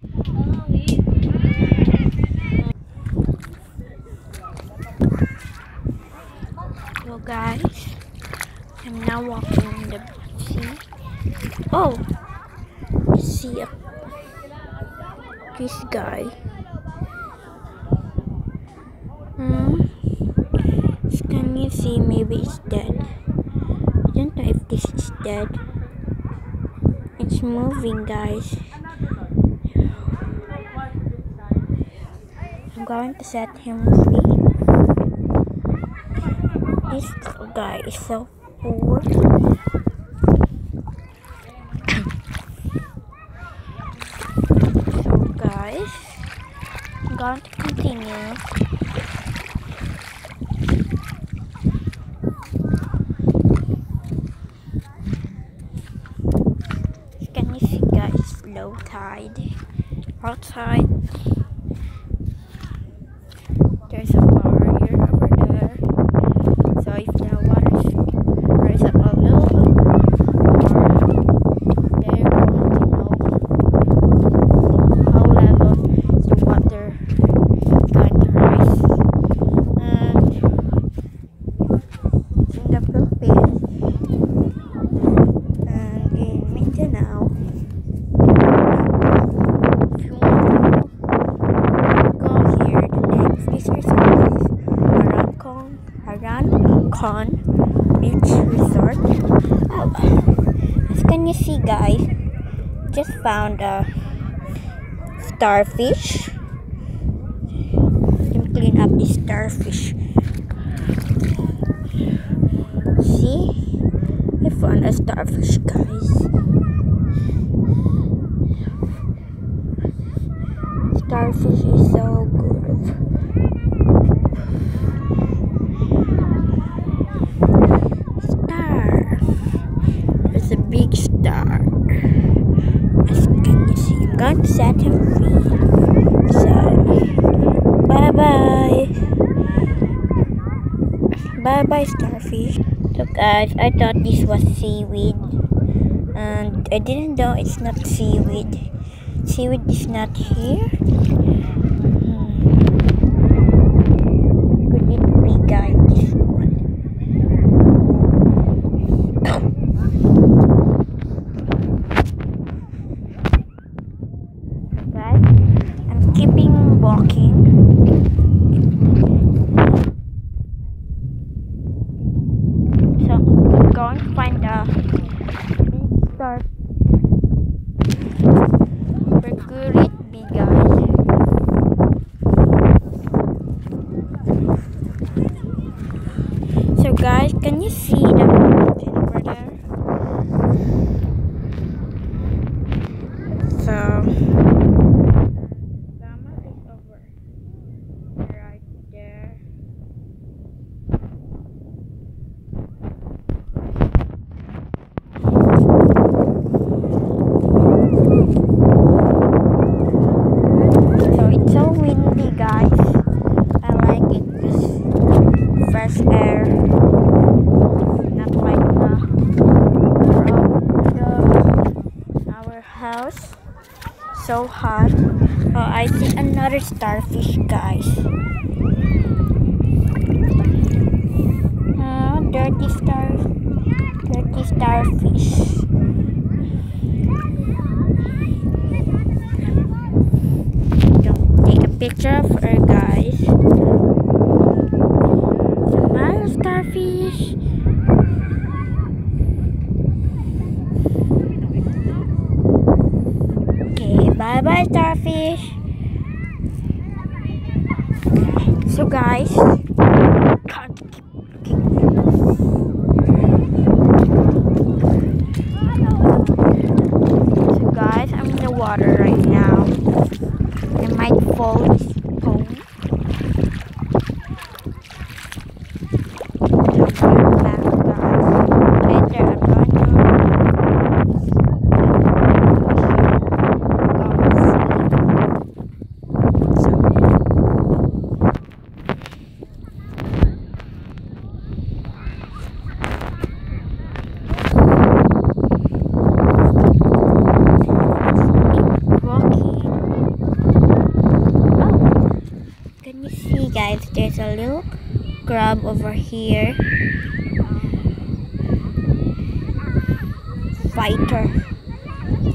So guys, I'm now walking in the sea. Oh, see this guy. Hmm. Can you see? Maybe it's dead. I don't know if this is dead. It's moving, guys. I'm going to set him free. This guy is so poor. so guys, I'm going to continue. Can you see guys low tide outside? There's a barrier over there. So if the water rise up a little bit more, they're going to know how level the water is going to rise. And it's in the Philippines and in Mindanao. If you want to go here, the next resort is Arancon, Beach Resort. Oh, as can you see, guys, just found a starfish. Let clean up this starfish. See? I found a starfish, guys. Starfish is so good. Star. It's a big star. As can free. So, bye bye. Bye bye, starfish. So, guys, I thought this was seaweed. And I didn't know it's not seaweed. Seaweed is not here. Hmm. Could it be, guys, this one? Guys, I'm keeping walking. So I'm going to find a big star. Where could it be, guys? So guys, can you see the mountain over there? So Lama is over right there. So it's so windy, guys. I like it. It's fresh air. Not like the, the our house. So hot. Oh, I see another starfish, guys. Oh, dirty star, dirty starfish. Don't take a picture of her, guys. Smile, starfish. Okay, bye bye, starfish. So, guys, so guys, I'm in the water right now. I might fall this phone. So, I'm back, guys. Later, I'm going to. So, keep walking. a little crab over here. Fighter.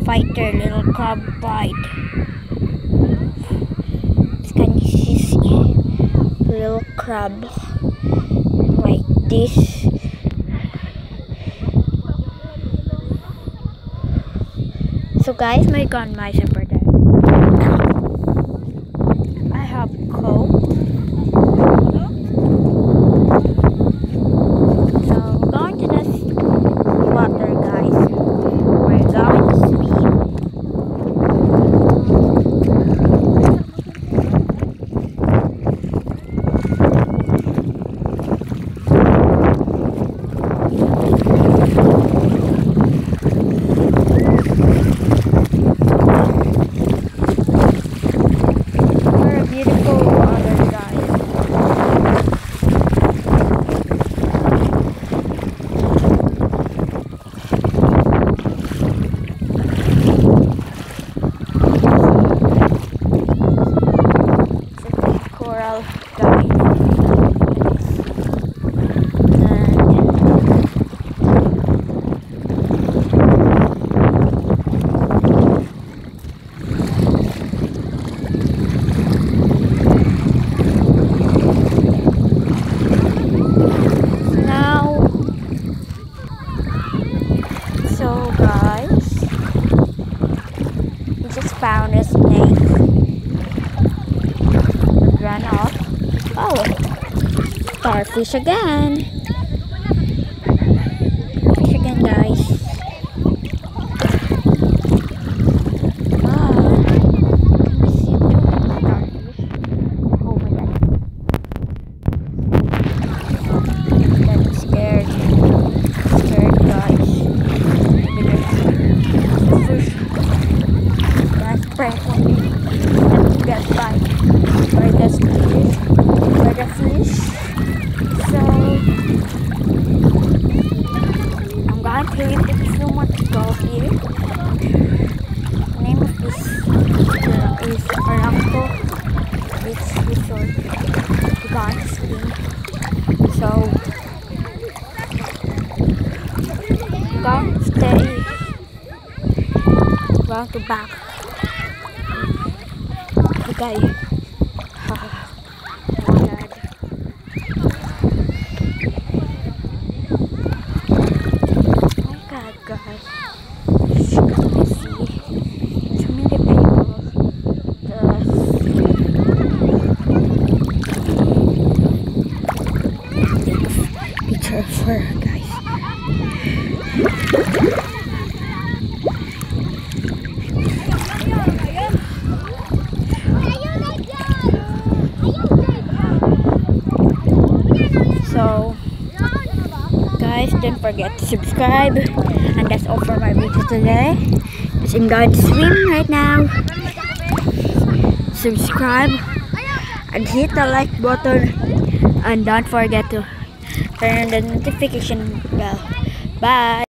Fighter little crab bite. Can you see little crab like this? So guys, may gone my supper there. I have coke. So we're going to this water guys. We're going to swim. We're a beautiful water guys. It's a big coral guys. And now so guys we just found a snake it ran off oh starfish again fish again guys ah oh scared. Scared, guys. Fish. That's fish. By the fish. So I'm going to leave the someone to go here. name of this uh, is Aramco Beach Resort. We're going to swim. So don't stay. Going to back okay oh my god oh my god guys you can see so many people just of guys So, guys, don't forget to subscribe. And that's all for my video today. I'm going to swim right now. Subscribe and hit the like button. And don't forget to turn the notification bell. Bye.